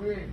давай.